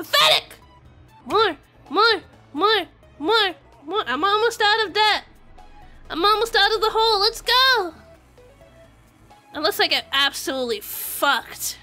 Pathetic! More, more, more, more, more. I'm almost out of debt. I'm almost out of the hole. Let's go! Unless I get absolutely fucked.